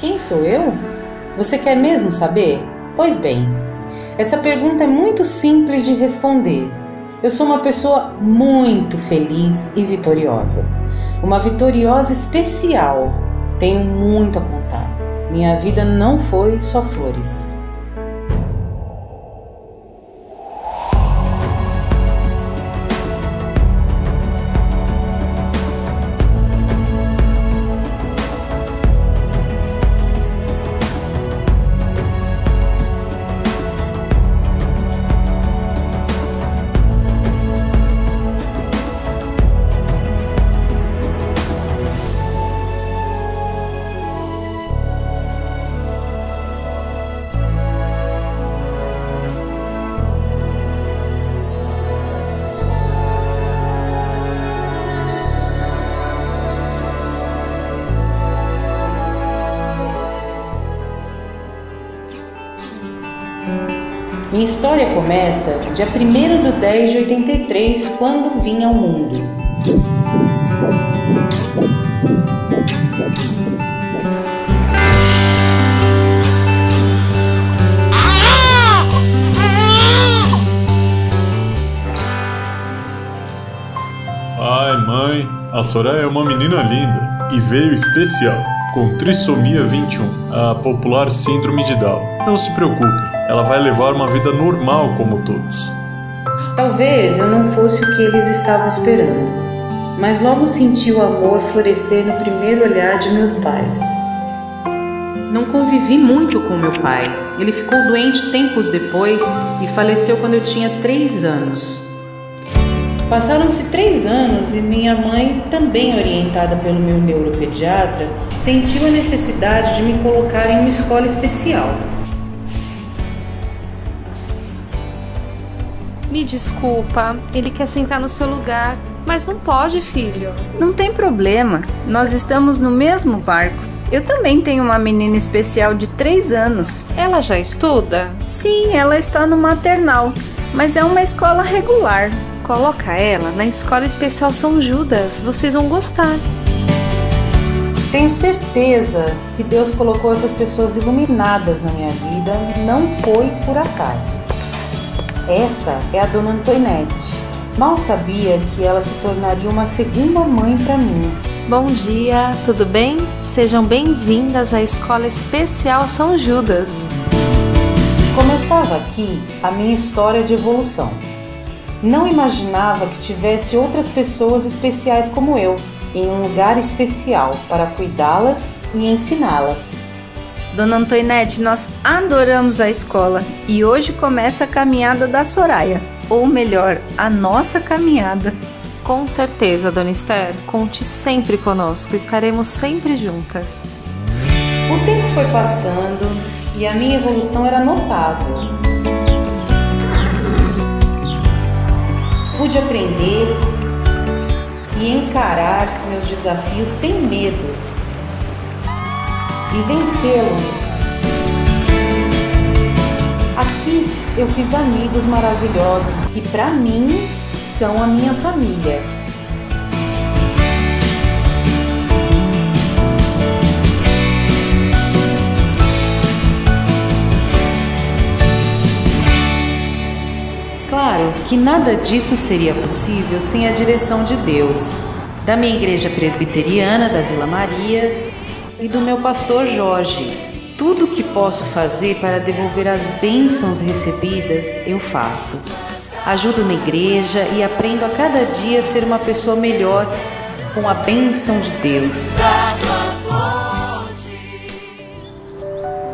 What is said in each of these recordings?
Quem sou eu? Você quer mesmo saber? Pois bem, essa pergunta é muito simples de responder. Eu sou uma pessoa muito feliz e vitoriosa. Uma vitoriosa especial. Tenho muito a contar. Minha vida não foi só flores. Minha história começa dia 1 de 10 de 83, quando vim ao mundo. Ai, mãe, a Soraya é uma menina linda e veio especial, com trissomia 21, a popular síndrome de Down. Não se preocupe, ela vai levar uma vida normal como todos. Talvez eu não fosse o que eles estavam esperando, mas logo senti o amor florescer no primeiro olhar de meus pais. Não convivi muito com meu pai. Ele ficou doente tempos depois e faleceu quando eu tinha três anos. Passaram-se três anos e minha mãe, também orientada pelo meu neuropediatra, sentiu a necessidade de me colocar em uma escola especial. Me desculpa, ele quer sentar no seu lugar, mas não pode, filho. Não tem problema, nós estamos no mesmo barco. Eu também tenho uma menina especial de 3 anos. Ela já estuda? Sim, ela está no maternal, mas é uma escola regular. Coloca ela na Escola Especial São Judas, vocês vão gostar. Tenho certeza que Deus colocou essas pessoas iluminadas na minha vida, não foi por acaso. Essa é a dona Antoinette. Mal sabia que ela se tornaria uma segunda mãe para mim. Bom dia, tudo bem? Sejam bem-vindas à Escola Especial São Judas. Começava aqui a minha história de evolução. Não imaginava que tivesse outras pessoas especiais como eu, em um lugar especial para cuidá-las e ensiná-las. Dona Antoinette, nós adoramos a escola e hoje começa a caminhada da Soraya, ou melhor, a nossa caminhada. Com certeza, Dona Esther, conte sempre conosco, estaremos sempre juntas. O tempo foi passando e a minha evolução era notável. Pude aprender e encarar meus desafios sem medo e vencê-los. Aqui eu fiz amigos maravilhosos que, para mim, são a minha família. Claro que nada disso seria possível sem a direção de Deus, da minha igreja presbiteriana da Vila Maria e do meu pastor Jorge. Tudo que posso fazer para devolver as bênçãos recebidas, eu faço. Ajudo na igreja e aprendo a cada dia a ser uma pessoa melhor com a bênção de Deus.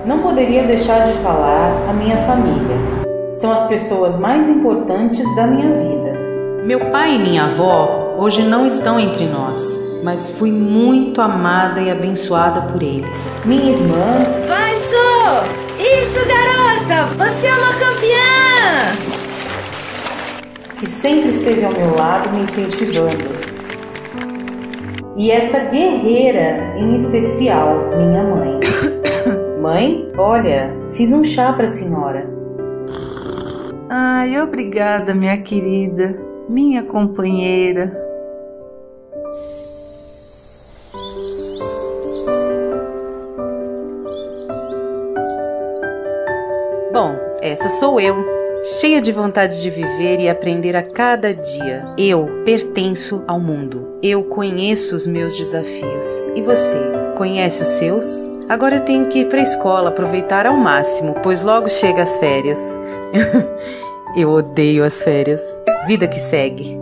Não poderia deixar de falar a minha família. São as pessoas mais importantes da minha vida. Meu pai e minha avó hoje não estão entre nós, mas fui muito amada e abençoada por eles. Minha irmã. Vai, Su! Isso, garota! Você é uma campeã! Que sempre esteve ao meu lado me incentivando. E essa guerreira em especial, minha mãe. mãe, olha, fiz um chá para a senhora. Ai, obrigada, minha querida, minha companheira. Bom, essa sou eu, cheia de vontade de viver e aprender a cada dia. Eu pertenço ao mundo. Eu conheço os meus desafios. E você, conhece os seus? Agora eu tenho que ir para a escola aproveitar ao máximo, pois logo chega as férias. eu odeio as férias. Vida que segue.